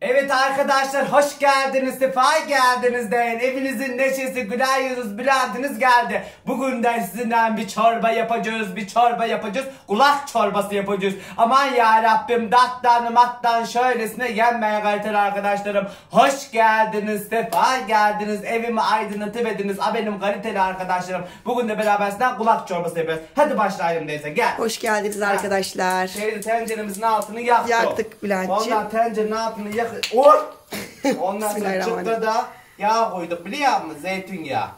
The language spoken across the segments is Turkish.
Evet arkadaşlar hoş geldiniz, sefa geldiniz deyin. Evinizin neşesi, güler yüzünüz, bülentiniz geldi. Bugün de sizinden bir çorba yapacağız, bir çorba yapacağız. Kulak çorbası yapacağız. Aman ya Rabbim dattan mattan şöylesine yenmeye kaliteli arkadaşlarım. Hoş geldiniz, sefa geldiniz. Evimi aydınlatıverdiniz. A benim kaliteli arkadaşlarım. Bugün de beraber sizden kulak çorbası yapıyoruz. Hadi başlayalım neyse gel. Hoş geldiniz arkadaşlar. Şeydi tenceremizin altını yaktık. Yaktık Bülentciğim. Ondan tencerenin altını yak... Oy! Ondan sonra çıkta da yağ koyduk biliyor musun? Zeytinyağı.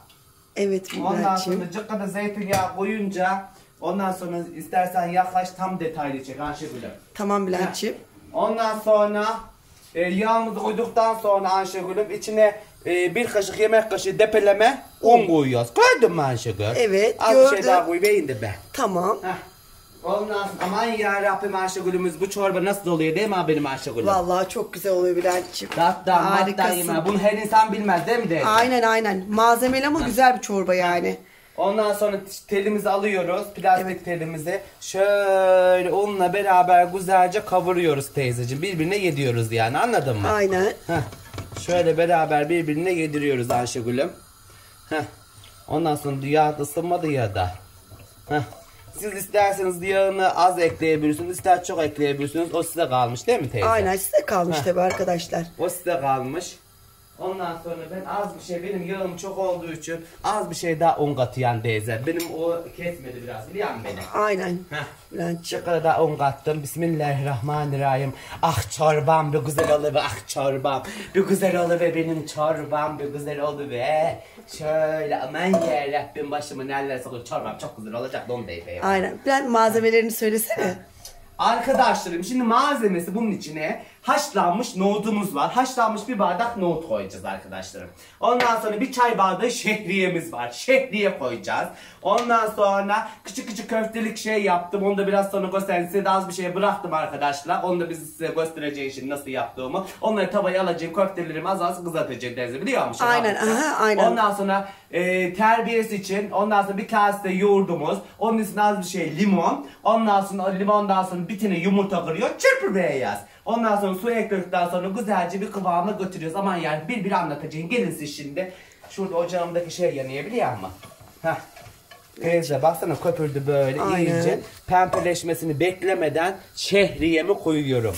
Evet Ondan Bülent'ciğim. sonra çıkta da zeytinyağı koyunca ondan sonra istersen yaklaş tam detaylı çek Ayşegül'üm. Tamam Bülent'ciğim. Ondan sonra e, yağımızı koyduktan sonra Ayşegül'üm içine e, bir kaşık yemek kaşığı depeleme un koyuyoruz. Gördün mü Ayşegül? Evet, Az bir şey gördüm. daha koy beyin de be. Tamam. Heh. Ondan aman ya Rabbim Ayşegül'ümüz bu çorba nasıl oluyor değil mi benim Ayşegül'üm? Vallahi çok güzel oluyor Bülent'ciğim. Hatta hatta Harikasın. yeme. Bunu her insan bilmez değil mi de? Aynen aynen. Malzemeli ama güzel bir çorba yani. Ondan sonra telimizi alıyoruz. Plastik telimizi. Şöyle unla beraber güzelce kavuruyoruz teyzeciğim. Birbirine yediyoruz yani anladın mı? Aynen. Heh. Şöyle beraber birbirine yediriyoruz Ayşegül'üm. Heh. Ondan sonra yağ ısınmadı ya da. Heh. Siz isterseniz yağını az ekleyebilirsiniz, ister çok ekleyebilirsiniz. O size kalmış değil mi teyze? Aynen size kalmış tabii arkadaşlar. O size kalmış. Ondan sonra ben az bir şey benim yağım çok olduğu için az bir şey daha un katıyan teyze. Benim o kesmedi biraz biliyor musun beni? Aynen. Heh. Şu kadar da un kattım. Bismillahirrahmanirrahim. Ah çorbam bir güzel oldu be. Ah çorbam. Bir güzel oldu be benim çorbam. Bir güzel oldu be. Şöyle aman ya Rabbim başımı neler sokuyor. Çorbam çok güzel olacak. Don beyefendi. Aynen. Bülent malzemelerini söylesene. Arkadaşlarım şimdi malzemesi bunun içine haşlanmış nohutumuz var. Haşlanmış bir bardak nohut koyacağız arkadaşlarım. Ondan sonra bir çay bardağı şehriyemiz var. Şehriye koyacağız. Ondan sonra küçük küçük köftelik şey yaptım. Onu da biraz sonra göstereyim. Size de az bir şey bıraktım arkadaşlar. Onu da biz size göstereceğim şimdi nasıl yaptığımı. Onları tavaya alacağım. Köftelerimi az az kızartacağım teyze biliyor musun? Aynen, aha, aynen. Ondan sonra e, terbiyesi için ondan sonra bir kase yoğurdumuz. Onun üstüne az bir şey limon. Ondan sonra limondan sonra bir tane yumurta kırıyor. Çırpı beyaz. Ondan sonra su ekledikten sonra güzelce bir kıvama götürüyoruz. Aman yani bir bir anlatacağım. Gelin siz şimdi. Şurada ocağımdaki şey yanıyor biliyor musun? Heh. Teyze baksana köpürdü böyle Aynen. iyice. Pembeleşmesini beklemeden şehriyemi koyuyorum.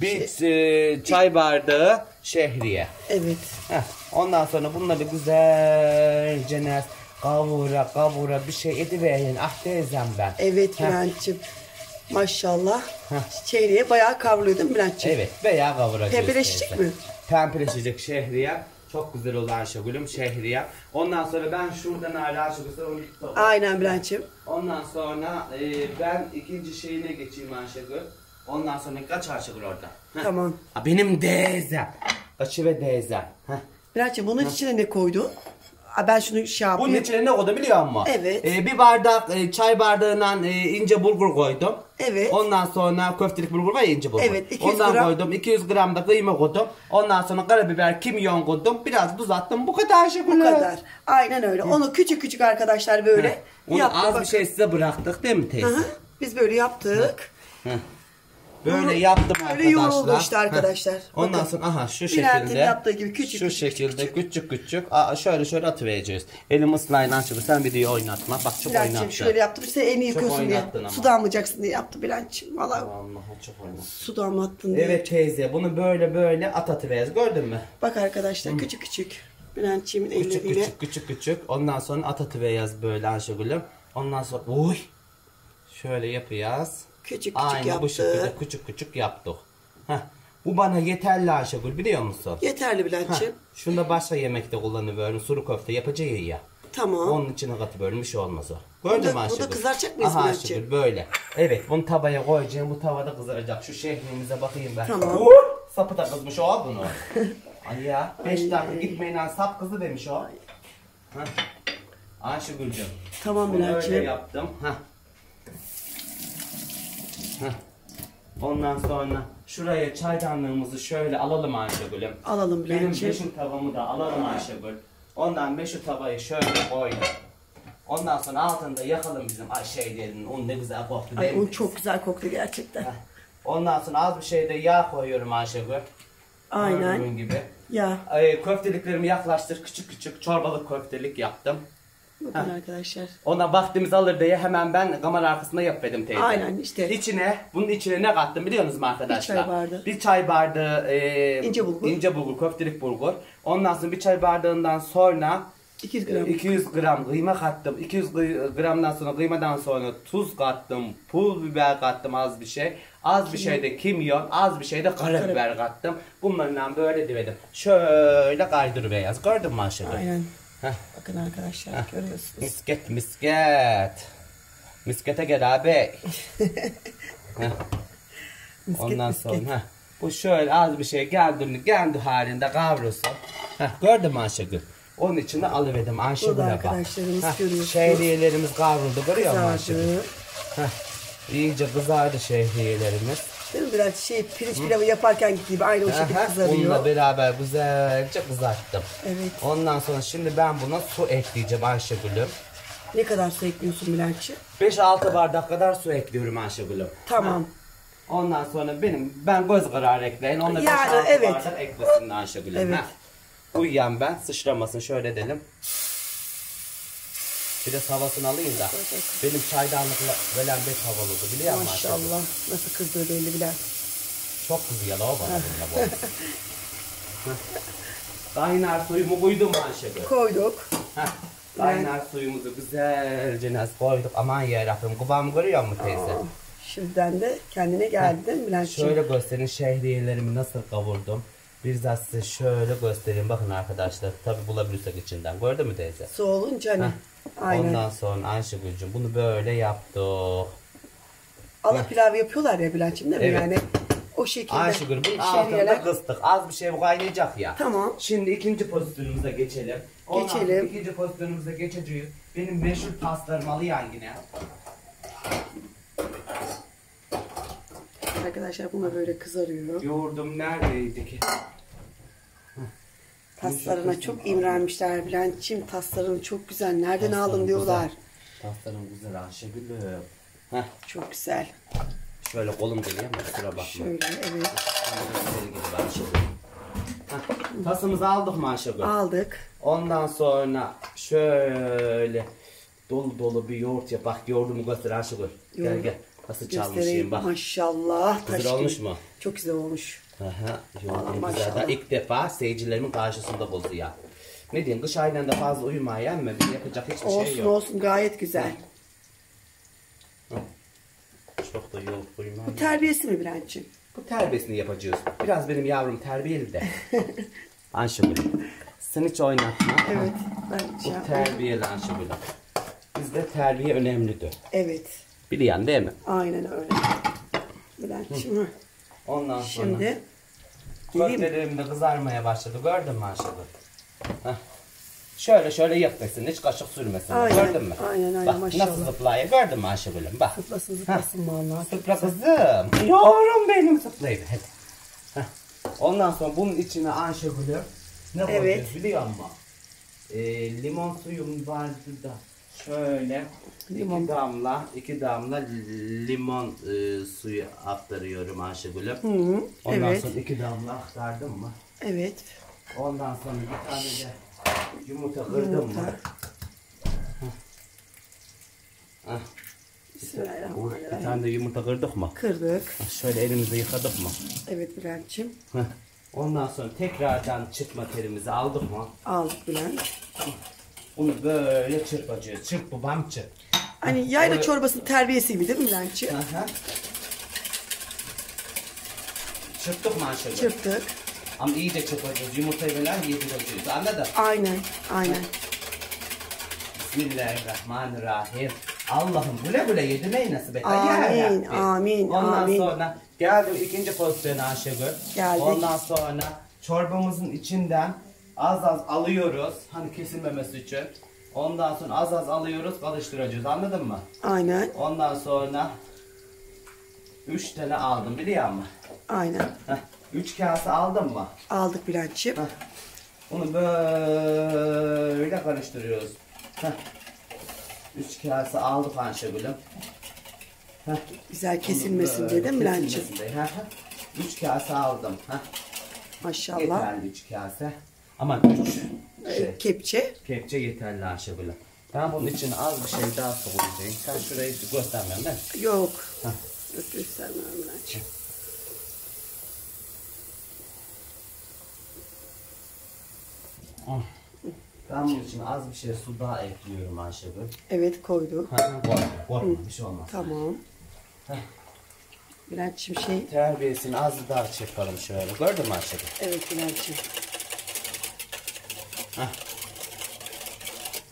Bir e, çay bardağı şehriye. Evet. Heh, ondan sonra bunları güzelce ne kavura kavura bir şey ediverin. Ah teyzem ben. Evet Heh, Bülent'ciğim. Maşallah. Heh. Çeyreğe bayağı kavruluyor değil mi Bülent'ciğim? Evet veya kavuracağız. Pembeleşecek mi? Pembeleşecek şehriye. Çok güzel oldu Ayşegül'üm şehriye. Ondan sonra ben şuradan hala Ayşegül onu Aynen Bülent'ciğim. Ondan sonra e, ben ikinci şeyine geçeyim Ayşegül. Ondan sonra kaç Ayşegül orada? Heh. Tamam. Benim teyzem. Kaçı ve teyzem. Heh. Bülent'ciğim bunun içine ne koydun? Ben şunu şey Bunun yapayım. içine ne koydu biliyor musun? Evet. Ee, bir bardak e, çay bardağından e, ince bulgur koydum. Evet. Ondan sonra köftelik bulgur var ya ince bulgur. Evet, 200 Ondan gram. koydum. 200 gram da kıyma koydum. Ondan sonra karabiber, kimyon koydum. Biraz tuz attım. Bu kadar Bu kadar. Aynen öyle. Onu küçük küçük arkadaşlar böyle Onu yaptık. az bir şey size bıraktık değil mi teyze? Hı hı. Biz böyle yaptık. Hı. Böyle Yoğru- yaptım böyle arkadaşlar. yoğruldu işte Heh. arkadaşlar. Ondan Bakın. sonra aha şu şekilde. yaptığı gibi küçük, Şu küçük, şekilde küçük küçük. Aa, şöyle şöyle atıvereceğiz. Elim ıslayın açık. Sen videoyu oynatma. Bak çok Bülent'ciğim oynattı. şöyle yaptım. İşte elini yıkıyorsun diye. ama. Su damlayacaksın diye yaptı Bülent'ciğim. Valla Vallahi çok oynattı. su damlattın diye. Evet teyze bunu böyle böyle at atıveririz gördün mü? Bak arkadaşlar küçük küçük. Bülent'ciğimin Küçük elleriyle. küçük küçük küçük ondan sonra at atıveririz böyle Ayşegül'üm. Ondan sonra uy şöyle yapacağız. Küçük küçük Aynı bu şekilde yaptık. küçük küçük yaptık. Heh. Bu bana yeterli Ayşegül biliyor musun? Yeterli. Bülent'ciğim. Şunda başka yemekte kullanıveririm. Suru köfte yapacağız ya. Tamam. Onun içine katıveririm bir şey olmaz o. Gördün da- mü da Ayşegül? kızaracak mıyız Aha Bülentciğim? Ayşegül böyle. Evet bunu tavaya koyacağım. Bu tavada kızaracak. Şu şehrimize bakayım ben. Tamam. Uh, sapı da kızmış o bunu. Ay ya. Beş dakika gitmeyin lan sap kızı demiş o. Ayşegül'cüm. Tamam Bunu öyle Bülent'ciğim. yaptım. Heh. Heh. Ondan sonra şuraya çaydanlığımızı şöyle alalım Ayşegül'üm. Alalım Benim Bülent'ciğim. beşim tavamı da alalım Ayşegül. Ondan beşi tavayı şöyle koydum. Ondan sonra altında yakalım bizim ay şeylerin. Un ne güzel koktu Ay mi? un çok güzel koktu gerçekten. Ondan sonra az bir şey de yağ koyuyorum Ayşegül. Aynen. Gördüğün gibi. Ya Ay, köfteliklerimi yaklaştır. Küçük küçük çorbalık köftelik yaptım. Bakın arkadaşlar. Ona vaktimiz alır diye hemen ben kamera arkasında yapmadım teyze. Aynen işte. İçine, bunun içine ne kattım biliyor musunuz arkadaşlar? Bir çay bardağı. Bir çay bardağı e, İnce bulgur. ince bulgur, köftelik bulgur. Ondan sonra bir çay bardağından sonra 200 gram. 200 gram kıyma kattım. 200 gı- gramdan sonra kıymadan sonra tuz kattım. Pul biber kattım az bir şey. Az bir şey de kimyon, az bir şey de karabiber kattım. Bunlarla böyle divedim. Şöyle kaydır beyaz. Gördün mü Ayşegül? Aynen. Heh. Bakın arkadaşlar görüyorsunuz. Misket misket. Miskete gel abi. Heh. Misket, Ondan misket. sonra heh. bu şöyle az bir şey geldiğini kendi halinde kavrulsun. Heh, gördün mü Ayşegül? Onun içine alıverdim Ayşegül'e bak. arkadaşlarımız Heh, görüyorsunuz. Şehriyelerimiz kavruldu görüyor musun Ayşegül? Heh, iyice kızardı şehriyelerimiz. Değil mi? Biraz şey pirinç pilavı yaparken gibi aynı o şekilde Aha, kızarıyor. Bununla beraber güzelce kızarttım. Evet. Ondan sonra şimdi ben buna su ekleyeceğim Ayşegül'üm. Ne kadar su ekliyorsun Bülentçi? 5-6 bardak kadar su ekliyorum Ayşegül'üm. Tamam. Ondan sonra benim ben göz kararı ekleyin. Onlar Yani, yani, evet. bardak eklesin Ayşegül'üm. Evet. Ha. Uyuyan ben sıçramasın şöyle edelim. Bir de havasını alayım da. Benim çaydanlıkla böyle beş havalıydı biliyor musun? Maşallah. Nasıl kızdığı belli Bülent. Çok kızıyor la o bana bununla bu. Kaynar suyumu koydum Ayşegül. Koyduk. Heh. Kaynar suyumuzu güzelce nasıl koyduk. Aman yarabbim kıvamı görüyor musun teyze? Şimdiden de kendine geldi değil mi Bülent'ciğim? Şöyle göstereyim şehriyelerimi nasıl kavurdum. Bir de size şöyle göstereyim bakın arkadaşlar. Tabi bulabilirsek içinden. Gördün mü teyze? Su olunca hani. Aynen. Ondan sonra Ayşegül'cüm bunu böyle yaptık. Ala pilav yapıyorlar ya Bülent'ciğim değil mi? Evet. Yani o şekilde. Ayşegül bunun altında şehriyeler- kıstık. Az bir şey kaynayacak ya. Tamam. Şimdi ikinci pozisyonumuza geçelim. Ondan sonra Geçelim. ikinci pozisyonumuza geçeceğiz. Benim meşhur paslarımı alıyan yine. Arkadaşlar buna böyle kızarıyor. Yoğurdum neredeydi ki? Taslarına çok imrenmişler Bülent'ciğim. Tasların çok güzel. Nereden aldın Paslarım diyorlar. güzel. Paslarım güzel Ayşegül'üm. Heh. Çok güzel. Şöyle kolum geliyor ama kusura bakma. Şöyle evet. Heh, Tasımızı aldık mı Ayşegül? Aldık. Ondan sonra şöyle dolu dolu bir yoğurt yap. Bak yoğurdumu göster Ayşegül. Gel gel. Nasıl çalmışım bak. Maşallah. Güzel taş olmuş mu? Çok güzel olmuş. Aha, yoğurdum Vallahi güzel. Daha maşallah. ilk defa seyircilerimin karşısında bozuyor. Ne diyeyim kış aylarında fazla uyumaya mi? Bir yapacak hiçbir Olsun şey yok. olsun gayet güzel. Çok da yoğurt uyumaya. Bu terbiyesi mi Bülent'ciğim? Bu terbiyesini yapacağız. Biraz benim yavrum terbiyeli de. Ayşegül. Sen hiç oynatma. Evet. Ben şey Bu yapayım. terbiyeli Ayşegül. Bizde terbiye önemlidir. Evet. Biliyorsun değil mi? Aynen öyle. Bülent'ciğim. hı. Ondan sonra Şimdi köftelerim de kızarmaya başladı. Gördün mü Ayşegül? Heh. Şöyle şöyle yapmasın. Hiç kaşık sürmesin. Aynen, Gördün mü? aynen, aynen, Bak maşallah. nasıl zıplıyor. Gördün mü Ayşegül'üm? Bak. Zıplasın zıplasın vallahi. Zıpla kızım. Yavrum benim zıplayıp. Hadi. Heh. Ondan sonra bunun içine Ayşegül'ü ne Evet. koyacağız biliyor musun? Ee, limon suyum vardı da şöyle Limon. iki damla iki damla limon e, suyu aktarıyorum Ayşegül'üm. Hı, Ondan evet. sonra iki damla aktardım mı? Evet. Ondan sonra bir tane de yumurta kırdım mı? Heh. Bir Bismillahirrahmanirrahim. tane de yumurta kırdık mı? Kırdık. Şöyle elimizde yıkadık mı? Evet Bülent'ciğim. Heh. Ondan sonra tekrardan çırpma terimizi aldık mı? Aldık Bülent. Bunu böyle çırpacağız. Çırp babam çırp. Hani yayla Öyle- çorbasının terbiyesi gibi değil mi Bülent'ciğim? Aha. Çırptık mı Ayşegül? Çırptık. Ama iyice çırpacağız. Yumurtayı böyle yedireceğiz. Anladın? Aynen. Aynen. Bismillahirrahmanirrahim. Allah'ım güle güle yedirmeyi nasip et. Amin, Ya Rabbi. amin, Ondan amin. sonra geldim ikinci pozisyona Ayşegül. Geldik. Ondan sonra çorbamızın içinden az az alıyoruz. Hani kesilmemesi için. Ondan sonra az az alıyoruz, karıştıracağız. Anladın mı? Aynen. Ondan sonra 3 tane aldım biliyor musun? Aynen. 3 kase aldım mı? Aldık Bülent'ciğim. Bunu böyle karıştırıyoruz. Heh. Üç kase aldık Ayşegül'üm. Heh. Güzel kesilmesin diye değil mi Bülent'ciğim? kesilmesin diye. Heh, heh. Üç kase aldım. Heh. Maşallah. Yeterli 3 kase. 3 Ee, şey. Kepçe. Kepçe yeterli Ayşegül'üm. Ben bunun için az bir şey daha su koyacağım. Sen şurayı göstermiyorum değil mi? Yok. Yok göstermem Bülent'ciğim. Ben bunun için az bir şey su daha ekliyorum Ayşegül. Evet koydu. Ha, korkma, korkma bir şey olmaz. Tamam. Heh. Bülent'ciğim şey. Terbiyesini az daha çırpalım şöyle. Gördün mü Ayşegül? Evet Bülent'ciğim.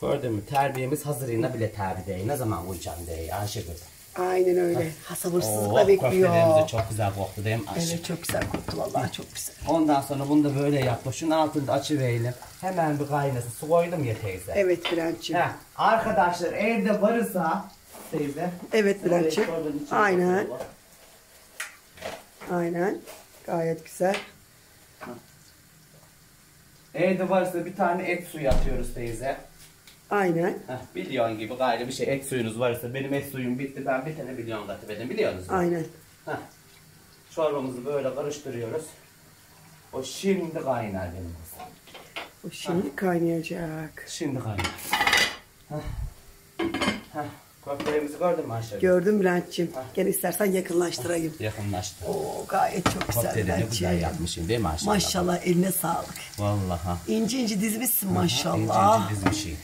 Gördün mü? Terbiyemiz hazırına bile terbi değil. Ne zaman koyacağım diye Ayşegül. Aynen öyle. Ha sabırsızlıkla Oh, bekliyor. köftelerimiz de çok güzel koktu değil mi Ayşegül? Evet çok güzel koktu vallahi çok güzel. Ondan sonra bunu da böyle yapma. Şunun altını da açıverelim. Hemen bir kaynasın. Su koydum ya teyze. Evet Bülent'ciğim. Heh, arkadaşlar evde varsa teyze. Evet Bülent'ciğim. Aynen. Aynen. Gayet güzel. Evde varsa bir tane et suyu atıyoruz teyze. Aynen. Heh, milyon gibi gayrı bir şey et suyunuz varsa benim et suyum bitti ben bir tane milyon katıverdim biliyor musunuz? Aynen. Heh. Çorbamızı böyle karıştırıyoruz. O şimdi kaynar benim kızım. O şimdi kaynayacak. Şimdi kaynar. Heh. Heh. Köftelerimizi gördün mü Ayşe? Gördüm Bülent'ciğim. Gel istersen yakınlaştırayım. Yakınlaştı. Oo gayet çok güzel Köfteleri güzel Bülent'ciğim. yapmışsın değil mi Ayşe? Maşallah eline sağlık. Vallahi. İnci inci dizmişsin İnce maşallah. ince dizmişim.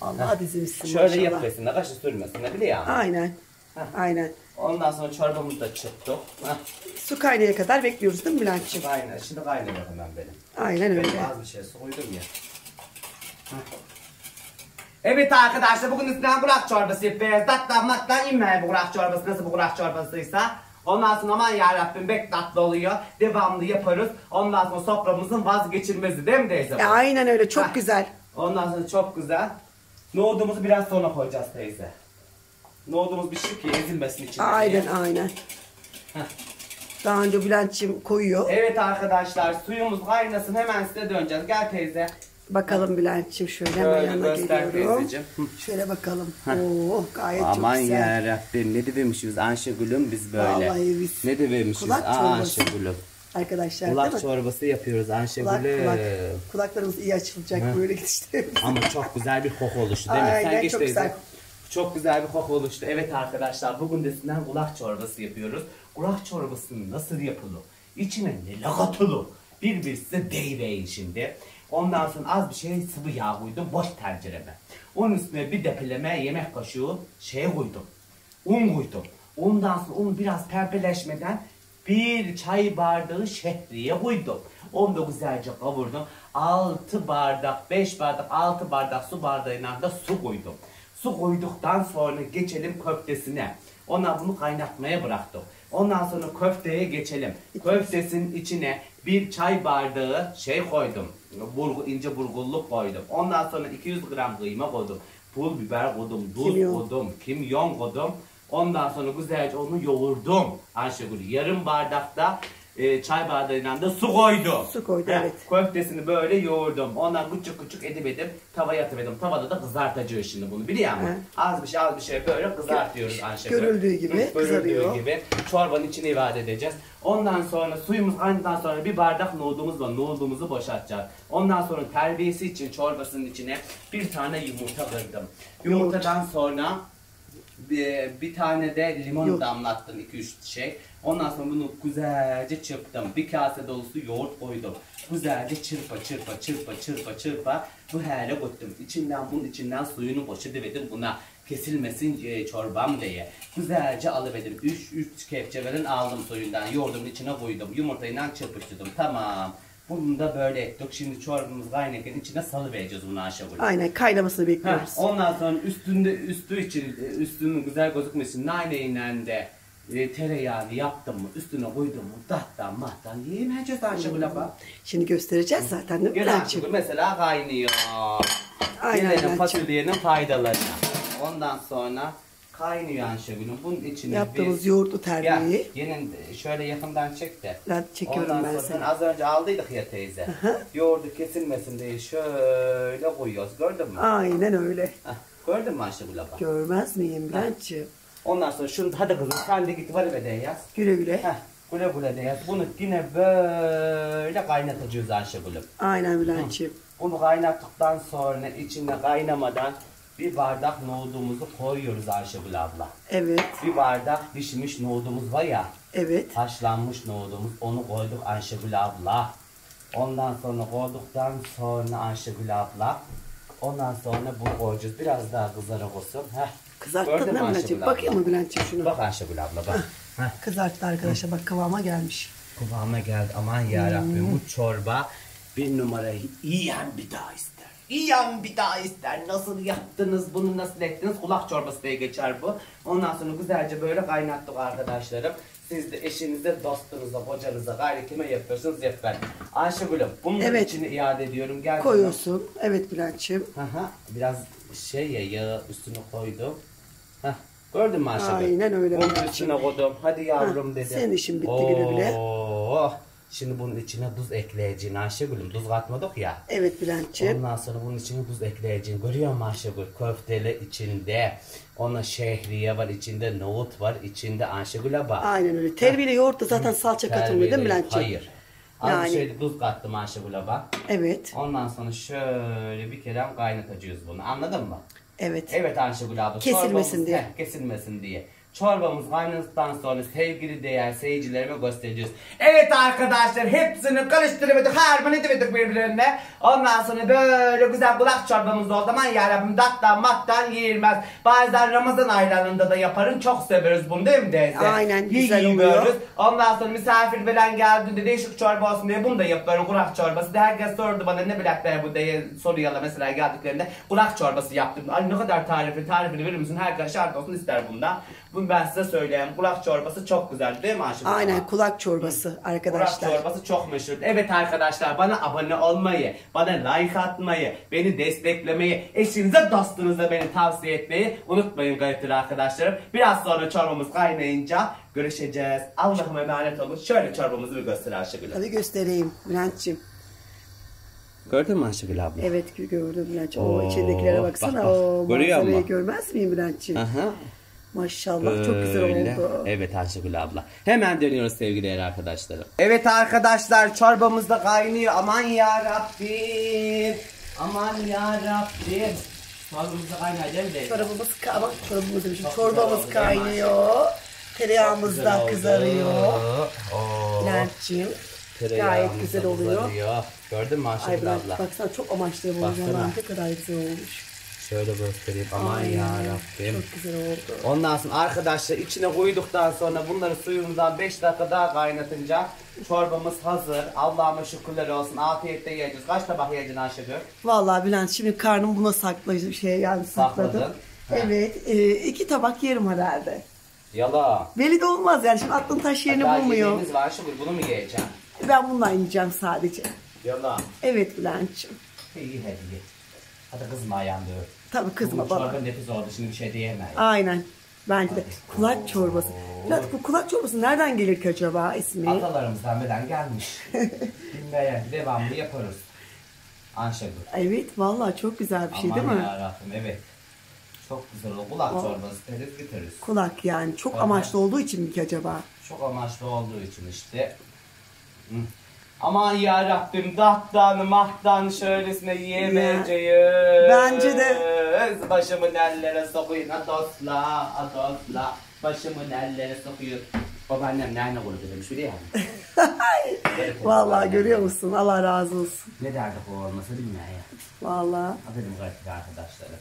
Allah dizmişsin Şöyle maşallah. yapıyorsun da kaşı sürmesin de biliyor musun? Aynen. Aynen. Ondan sonra çorbamızı da çıktı. Heh. Su kaynaya kadar bekliyoruz değil mi Bülent'ciğim? Kaynar. Şimdi kaynıyor hemen benim. Aynen öyle. Ben az bir şey su koydum ya. Evet arkadaşlar bugün üstüne kurak çorbası yapıyoruz. Tatlan matlan inmeyin bu kurak çorbası nasıl bu kurak çorbasıysa. Ondan sonra aman yarabbim bek tatlı oluyor. Devamlı yaparız. Ondan sonra soframızın vazgeçilmezi değil mi teyze? E, aynen öyle çok Heh. güzel. Ondan sonra çok güzel. Nohudumuzu biraz sonra koyacağız teyze. Nohudumuz şey ki ezilmesin içinde. Aynen diye. aynen. Heh. Daha önce Bülent'ciğim koyuyor. Evet arkadaşlar suyumuz kaynasın hemen size döneceğiz. Gel teyze. Bakalım Bülent'ciğim şöyle hemen yanına geliyorum. Şöyle bakalım. Oo gayet Aman çok güzel. yarabbim ne demişiz Ayşegül'üm biz böyle. Vallahi biz Ne demişiz kulak çorbası. Ayşegül'üm. Arkadaşlar Kulak değil mi? çorbası yapıyoruz Kulak, Ayşegül'üm. kulak. Kulaklarımız iyi açılacak böyle gidişlerimiz. Ama çok güzel bir koku oluştu değil mi? Aynen, Sen geç çok güzel. Çok güzel bir koku oluştu. Evet arkadaşlar bugün de sizden kulak çorbası yapıyoruz. Kulak çorbasının nasıl yapılır? İçine ne katılır? Bir bir size deyiveyin şimdi. Ondan sonra az bir şey sıvı yağ koydum boş tencereme. Onun üstüne bir depeleme yemek kaşığı şey koydum. Un koydum. Ondan sonra un biraz pembeleşmeden bir çay bardağı şehriye koydum. Onu da güzelce kavurdum. 6 bardak, 5 bardak, 6 bardak su bardağıyla da su koydum. Su koyduktan sonra geçelim köftesine. Ona bunu kaynatmaya bıraktım. Ondan sonra köfteye geçelim. Köftesinin içine bir çay bardağı şey koydum. Burgu, ince burgulluk koydum. Ondan sonra 200 gram kıyma koydum. Pul biber koydum, tuz Kimyon. koydum, kimyon koydum. Ondan sonra güzelce onu yoğurdum Ayşegül. Yarım bardakta e, çay bardağıyla da su koydum. Su koydu, Heh, evet. Köftesini böyle yoğurdum. Ondan küçük küçük edip edip tavaya atıverdim. Tavada da kızartacağız şimdi bunu biliyor musun? Az bir şey az bir şey böyle kızartıyoruz Ayşegül. görüldüğü gibi Hı, Görüldüğü kızarıyor. gibi. Çorbanın içine ilave edeceğiz. Ondan sonra suyumuz kaynadıktan sonra bir bardak nohudumuz var. Nohudumuzu boşaltacağız. Ondan sonra terbiyesi için çorbasının içine bir tane yumurta kırdım. Yumurtadan sonra bir, bir tane de limon Yok. damlattım 2-3 şey. Ondan sonra bunu güzelce çırptım. Bir kase dolusu yoğurt koydum. Güzelce çırpa çırpa çırpa çırpa çırpa bu hale koydum. İçinden bunun içinden suyunu boşatıverdim buna kesilmesin e, çorbam diye. Güzelce alıverdim. 3 3 kepçelerin aldım suyundan. Yoğurdumun içine koydum. Yumurtayla çırpıştırdım. Tamam. Bunu da böyle ettik. Şimdi çorbamız kaynarken içine salıvereceğiz bunu Ayşegül. Aynen kaynamasını bekliyoruz. ondan sonra üstünde üstü için e, üstünün güzel gözükmesi naneyle de e, tereyağını yaptım mı üstüne koydum mu tattan mahtan yiyemeyeceğiz Ayşegül abla. Şimdi göstereceğiz zaten değil mi Gel? Ayşegül mesela kaynıyor. Aynen Gelelim fasulyenin faydalarına. Ondan sonra kaynıyor Ayşegül'ün. Bunun içine Yaptığımız biz... yoğurtlu terbiyeyi. gelin şöyle yakından çek de. Ben çekiyorum Ondan ben seni. Az önce aldıydık ya teyze. hı. Yoğurdu kesilmesin diye şöyle koyuyoruz. Gördün mü? Aynen öyle. Heh, gördün mü Ayşegül abla? Görmez miyim Bülent'ciğim? Ondan sonra şunu hadi kızım sen de git var ve de yaz. Güle güle. Heh, Güle güle de Bunu yine böyle kaynatacağız Ayşegül'üm. Aynen Bülent'ciğim. Bunu kaynattıktan sonra içinde kaynamadan bir bardak nohudumuzu koyuyoruz Ayşegül abla. Evet. Bir bardak pişmiş nohudumuz var ya. Evet. Haşlanmış nohudumuz. Onu koyduk Ayşegül abla. Ondan sonra koyduktan sonra Ayşegül abla. Ondan sonra bunu koyacağız. Biraz daha kızarak olsun. Heh. Kızarttın Ayşegül Bülent'ciğim? Bakayım mı Bülent'ciğim şunu? Bak Ayşegül abla bak. Heh. Kızarttı arkadaşlar bak kıvama gelmiş. Kıvama geldi. Aman yarabbim bu çorba bir numarayı yiyen bir daha ister. Yiyen bir daha ister. Nasıl yaptınız bunu nasıl ettiniz? Kulak çorbası diye geçer bu. Ondan sonra güzelce böyle kaynattık arkadaşlarım. Siz de eşinize, dostunuza, kocanıza, gayri kime yapıyorsunuz yapın. Ayşegül'üm bunun Evet. içini iade ediyorum. Gel Koyuyorsun. Evet Bülent'ciğim. Biraz şey ya yağı üstüne koydum. Hah, gördün mü Ayşegül? Aynen öyle Onun Mehmetciğim. üstüne koydum. Hadi yavrum Hah, dedim. senin işin bitti güle güle. Oo, Şimdi bunun içine tuz ekleyeceğim Ayşegül'üm. Tuz katmadık ya. Evet Bülent'ciğim. Ondan sonra bunun içine tuz ekleyeceğim. Görüyor musun Ayşegül? Köfteli içinde. Ona şehriye var içinde. Nohut var içinde Ayşegül'e bak. Aynen öyle. Terbiyeli yoğurtta zaten salça katılmıyor değil mi Bülent'ciğim? Hayır. Az Yani- şey tuz kattım Ayşegül'e bak. Evet. Ondan sonra şöyle bir kere kaynatacağız bunu. Anladın mı? Evet. Evet Ayşegül abla. Kesilmesin çorbamız- diye. Heh, kesilmesin diye. Çorbamız kaynadıktan sonra sevgili değer seyircilerime göstereceğiz. Evet arkadaşlar hepsini karıştırmadık, harmanledik birbirlerine. Ondan sonra böyle güzel kulak çorbamız oldu. Aman yarabbim dattan mattan yiyilmez. Bazen Ramazan aylarında da yaparım. Çok severiz bunu değil mi teyze? Aynen, güzel oluyor. Ondan sonra misafir falan geldiğinde değişik çorba olsun diye bunu da yapıyorum. Kulak çorbası. De herkes sordu bana ne bilekler bu diye soruyorlar mesela geldiklerinde. Kulak çorbası yaptım. Ay ne kadar tarifi, tarifini verir misin? Herkes şart olsun ister bundan. Bunu ben size söyleyeyim. Kulak çorbası çok güzel değil mi Ayşe? Aynen kulak çorbası Kulak arkadaşlar. çorbası çok meşhur. Evet arkadaşlar bana abone olmayı, bana like atmayı, beni desteklemeyi, eşinize dostunuza beni tavsiye etmeyi unutmayın kaliteli arkadaşlarım. Biraz sonra çorbamız kaynayınca görüşeceğiz. Allah'ım emanet olun. Şöyle çorbamızı bir göster Ayşegül. Hadi göstereyim Bülent'ciğim. Gördün mü Ayşegül abla? Evet gördüm Bülent'ciğim. O içindekilere bak, baksana. bak. O Görüyor musun? görmez miyim Bülent'ciğim? Aha. Maşallah çok güzel Böyle. oldu. Evet Ayşegül abla. Hemen dönüyoruz sevgili arkadaşlarım. Evet arkadaşlar çorbamız da kaynıyor. Aman ya Rabbim. Aman ya Rabbim. Çorbamız da kaynıyor değil mi? Çorbamız, ka- bak çorbamız demişim. Çok Çorbamız kaynıyor. Tereyağımız da kızarıyor. Tereyağımız Gayet güzel oluyor. kızarıyor. Gördün mü Ay Ayşegül abla? baksana çok amaçlı bu zaman. Ne kadar güzel olmuş. Şöyle göstereyim. Aman Ay, ya Rabbim. Çok güzel oldu. Ondan sonra arkadaşlar içine koyduktan sonra bunları suyumuzdan 5 dakika daha kaynatınca çorbamız hazır. Allah'ıma şükürler olsun. Afiyetle yiyeceğiz. Kaç tabak yiyeceksin Ayşegül? Vallahi Bülent şimdi karnım buna sakladı şey yani sakladım. Sakladın. Evet e, iki tabak yerim herhalde. Yala. Belli de olmaz yani şimdi aklın taş yerini Hatta bulmuyor. yediğimiz var Ayşegül. Bunu mu yiyeceksin? Ben bundan yiyeceğim sadece. Yala. Evet Bülent'ciğim. İyi hadi. Hadi kızma ayağım diyor. Tabii kızma Bu bana. çorba nefis oldu. Şimdi bir şey diyemem. Aynen. Bence de. Kulak çorbası. Bülent bu kulak çorbası nereden gelir ki acaba ismi? Atalarımızdan beden gelmiş. Bilmeye devamlı yaparız. Ayşegül. Evet vallahi çok güzel bir şey Aman değil mi? yarabbim evet. Çok güzel oldu. Kulak çorbası deriz biteriz. Kulak yani çok Aha. amaçlı olduğu için mi ki acaba? Çok amaçlı olduğu için işte. Hı. Aman ya Rabbim dahtan mahtan şöylesine yiyemeyeceğiz. Bence de. Başımın ellere sokuyun atosla atosla. Başımın ellere sokuyun. Babaannem ne kurdu demiş biliyor musun? Vallahi görüyor musun? Allah razı olsun. Ne derdi bu olmasa bilmiyorum ya. Vallahi. Aferin kaliteli arkadaşları.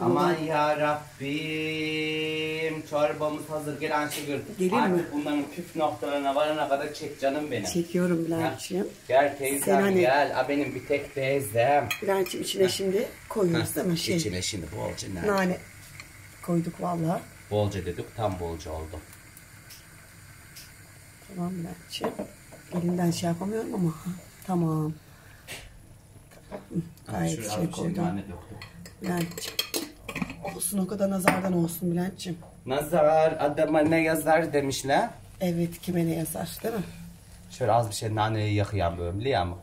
Aman ya Rabbim çorbamız hazır gel Ayşegül. Gelin Artık mi? bunların püf noktalarına varana kadar çek canım benim. Çekiyorum Bülent'ciğim. Gel teyzem hani- gel. A benim bir tek teyzem. Bülent'ciğim içine şimdi koyuyoruz değil mi? Şey, İçine şimdi bolca ne? nane koyduk vallahi. Bolca dedik tam bolca oldu. Tamam Bülent'ciğim. Elinden şey yapamıyorum ama. Tamam. Hı, Gayet Şuraya şey bir şey koydum. nane. Bülent'ciğim. Olsun o kadar nazardan olsun Bülent'ciğim. Nazar adama ne yazar demişler. Evet kime ne yazar değil mi? Şöyle az bir şey naneyi yakıyan böyle biliyor musun?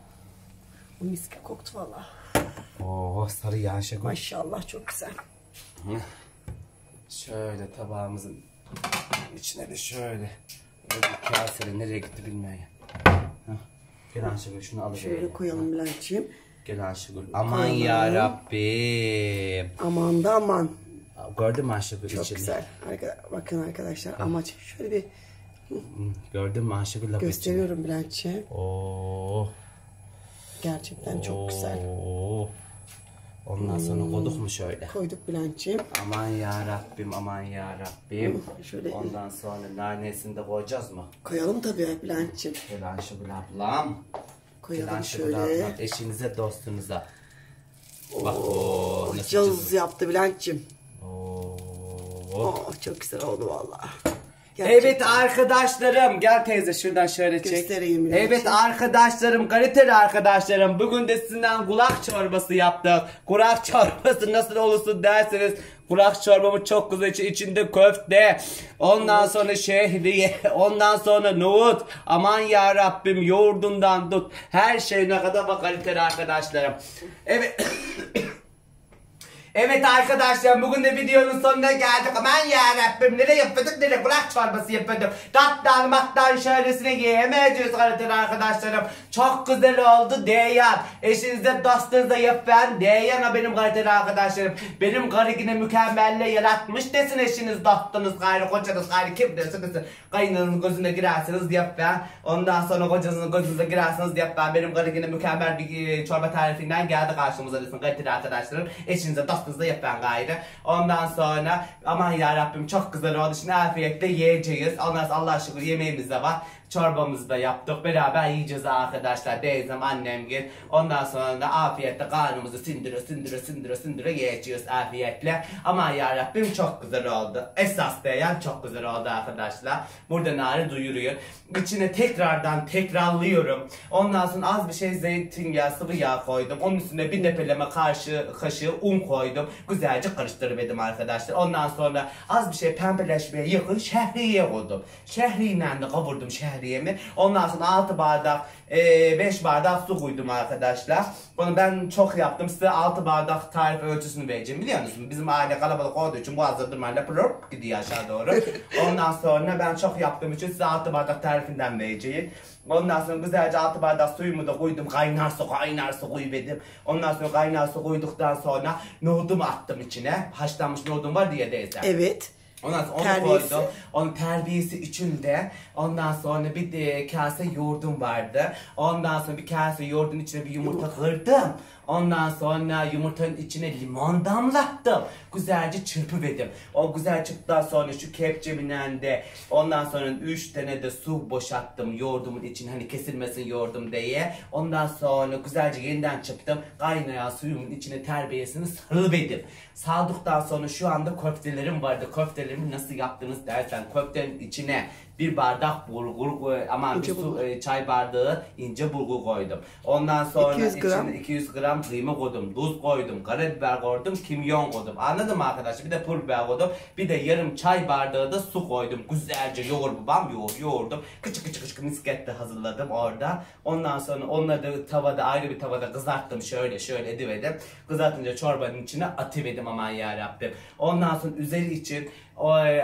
Bu mis gibi koktu vallahi. Oo sarı yağ Ayşegül. Maşallah çok güzel. Şöyle tabağımızın içine de şöyle Bu kasere nereye gitti bilmiyorum. Hah. Gel Ayşegül şunu alıver. Şöyle koyalım Bülent'ciğim. Gel Ayşegül. Aman ya Rabbim. Aman da aman. Gördün mü Ayşegül Çok içini? güzel. Arka- bakın arkadaşlar amaç şöyle bir Hı, Gördün mü Ayşegül lafı gösteriyorum Bülent'ciğim. Oo. Gerçekten çok güzel. Hmm. Oo. Ondan sonra koyduk mu şöyle? Koyduk Bülent'ciğim. Aman ya Rabbim, aman ya Rabbim. Şöyle- Ondan sonra nanesini de koyacağız mı? Koyalım tabii Bülent'ciğim. Ayşegül ablam. Koyalım şöyle. Eşinize, dostunuza. Bak o nasıl Cılız yaptı Bülent'ciğim. Oo. Oh, çok güzel oldu vallahi. Evet arkadaşlarım gel teyze şuradan şöyle çek. Göstereyim. Evet arkadaşlarım kaliteli arkadaşlarım bugün de sizden kulak çorbası yaptık. Kulak çorbası nasıl olursun derseniz kulak çorbamı çok güzel içi- içinde köfte ondan sonra şehriye ondan sonra nohut. Aman ya Rabbim yoğurdundan tut. Her şey ne kadar bak kaliteli arkadaşlarım. Evet Evet arkadaşlar bugün de videonun sonuna geldik. Aman ya Rabbim nereye yapıyorduk nereye kulak çorbası yapıyorduk. Tattan mattan şöylesine yiyemeyeceğiz kaliteli arkadaşlarım. Çok güzel oldu Deyan. Eşinize dostunuza yapın. Deyan o benim kaliteli arkadaşlarım. Benim karı yine mükemmelle yaratmış desin eşiniz dostunuz gayrı kocanız gayrı kim desin desin. Kaynınızın gözüne girersiniz yapın. Ondan sonra kocanızın gözünüze girersiniz yapın. Benim karı yine mükemmel bir e, çorba tarifinden geldi karşımıza desin kaliteli arkadaşlarım. Eşinize dostunuza yapın gayrı. Ondan sonra aman ya Rabbim çok güzel oldu. Şimdi afiyetle yiyeceğiz. Ondan sonra Allah şükür yemeğimiz de var. Çorbamızı da yaptık. Beraber yiyeceğiz arkadaşlar. Teyzem, annem gel. Ondan sonra da afiyetle karnımızı sindire sindire sindire sindire yiyeceğiz afiyetle. Aman ya Rabbim çok güzel oldu. Esas değer çok güzel oldu arkadaşlar. Burada nari duyuruyor. İçine tekrardan tekrarlıyorum. Ondan sonra az bir şey zeytinyağı sıvı yağ koydum. Onun üstüne bir depeleme karşı kaşığı un koydum. Güzelce karıştırdım arkadaşlar. Ondan sonra az bir şey pembeleşmeye yakın şehriye koydum. Şehriyle de kavurdum şehriyemi. Ondan sonra 6 bardak 5 bardak su koydum arkadaşlar. Bunu ben çok yaptım. Size 6 bardak tarif ölçüsünü vereceğim. Biliyor musunuz? Bizim aile kalabalık olduğu için boğazda durmayla pırıp gidiyor aşağı doğru. Ondan sonra ben çok yaptığım için size 6 bardak tarifinden vereceğim. Ondan sonra güzelce 6 bardak suyumu da koydum. Kaynar su kaynar su koyuverdim. Ondan sonra kaynar su koyduktan sonra nohudumu attım içine. Haşlanmış nohudum var diye teyze. Evet. Ondan sonra onu Terbiyesi. koydum. Onun terbiyesi içinde. Ondan sonra bir de kase yoğurdum vardı. Ondan sonra bir kase yoğurdun içine bir yumurta kırdım. Ondan sonra yumurtanın içine limon damlattım. Güzelce çırpıverdim. O güzel çıktıktan sonra şu kepçeminen de ondan sonra 3 tane de su boşalttım yoğurdumun için hani kesilmesin yoğurdum diye. Ondan sonra güzelce yeniden çıktım. Kaynayan suyumun içine terbiyesini sarılıverdim. Saldıktan sonra şu anda köftelerim vardı. Köftelerimi nasıl yaptınız dersen köftenin içine bir bardak bulgur e, aman İnce bir su, bulgur. e, çay bardağı ince bulgur koydum. Ondan sonra 200 gram. içine 200 gram kıyma koydum, tuz koydum, karabiber koydum, kimyon koydum. Anladın mı arkadaşlar? Bir de pul biber koydum. Bir de yarım çay bardağı da su koydum. Güzelce yoğur babam yoğur yoğurdum. Küçük küçük küçük miskette hazırladım orada. Ondan sonra onları da tavada ayrı bir tavada kızarttım şöyle şöyle ediverdim. Kızartınca çorbanın içine atıverdim aman ya Rabbim. Ondan sonra üzeri için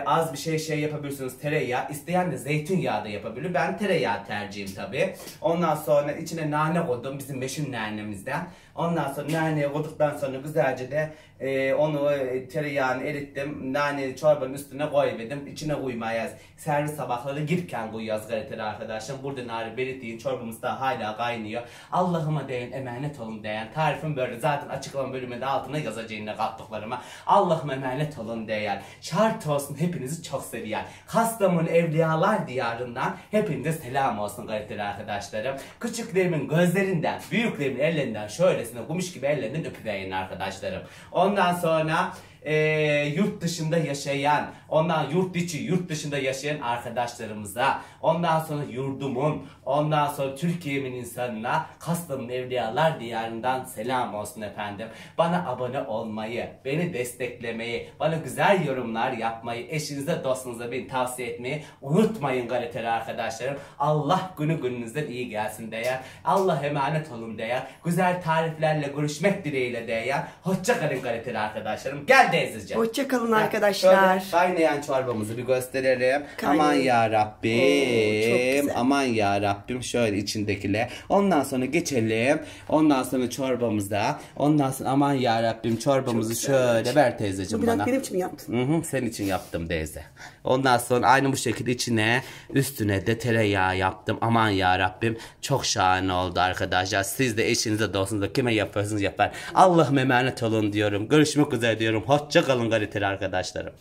az bir şey şey yapabilirsiniz tereyağı. İsteyen de zeytinyağı da yapabilir. Ben tereyağı tercihim tabi. Ondan sonra içine nane koydum bizim meşhur nanemizden. Ondan sonra naneyi koyduktan sonra güzelce de e, onu e, tereyağını erittim. Nane çorbanın üstüne koymadım. İçine koymayız. Servis tabakları girken koyuyoruz kaliteli arkadaşlar. Burada nari belirttiğin çorbamız da hala kaynıyor. Allah'ıma değin emanet olun diyen tarifim böyle. Zaten açıklama bölümünde altına yazacağım kattıklarıma. Allah'ıma emanet olun diyen. Şart olsun hepinizi çok seviyen. Kastamonu Evliyalar Diyarı'ndan hepinize selam olsun kaliteli arkadaşlarım. Küçüklerimin gözlerinden, büyüklerimin ellerinden şöylesine gumuş gibi ellerinden öpüverin arkadaşlarım. Ondan sonra eee, yurt dışında yaşayan, ondan yurt içi, yurt dışında yaşayan arkadaşlarımıza, ondan sonra yurdumun, ondan sonra Türkiye'min insanına, Kastamonu Evliyalar Diyarı'ndan selam olsun efendim. Bana abone olmayı, beni desteklemeyi, bana güzel yorumlar yapmayı, eşinize, dostunuza beni tavsiye etmeyi unutmayın kaliteli arkadaşlarım. Allah günü gününüzden iyi gelsin değer. Allah emanet olun değer. Güzel tariflerle görüşmek dileğiyle değer. Hoşça kalın kaliteli arkadaşlarım. Gel teyzeciğim. Hoşçakalın Ha, arkadaşlar. Şöyle kaynayan çorbamızı bir gösterelim. Kaynıyor. Aman ya Rabbim. Aman ya Rabbim şöyle içindekiler. Ondan sonra geçelim. Ondan sonra çorbamıza. Ondan sonra aman ya Rabbim çorbamızı şöyle ver teyzeciğim Bu bana. benim için mi yaptın? Hı hı, senin için yaptım teyze. Ondan sonra aynı bu şekilde içine üstüne de tereyağı yaptım. Aman ya Rabbim çok şahane oldu arkadaşlar. Siz de eşinize dostunuza kime yapıyorsunuz yapar. Allah'ım emanet olun diyorum. Görüşmek üzere diyorum. Hoşça kalın kaliteli arkadaşlarım.